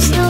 There's no